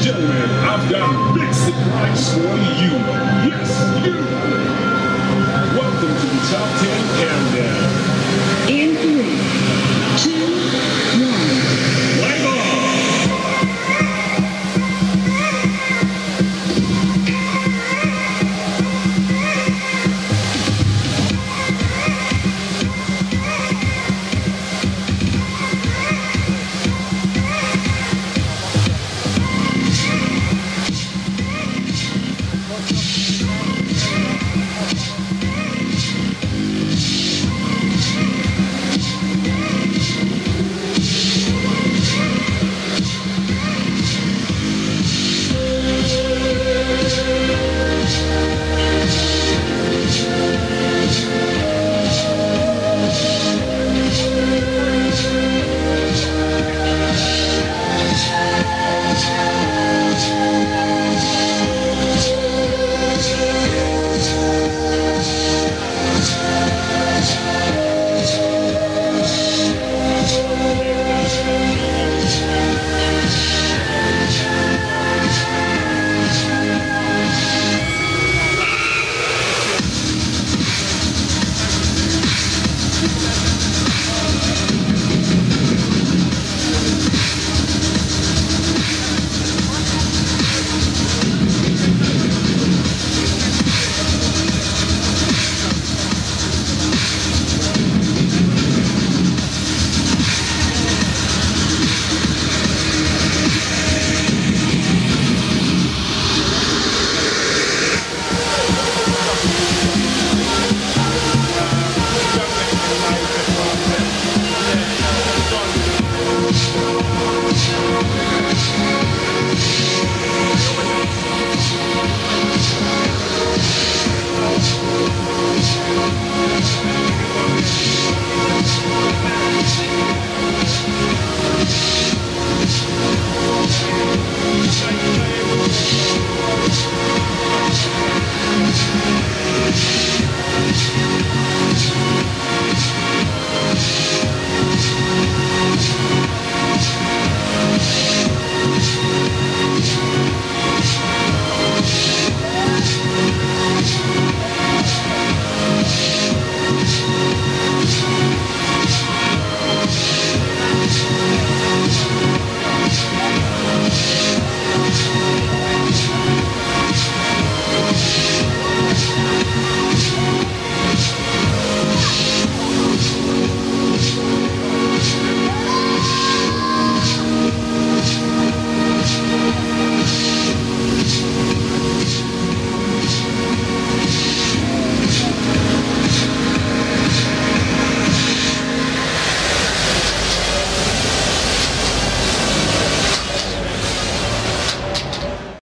gentlemen, I've got a big surprise for you.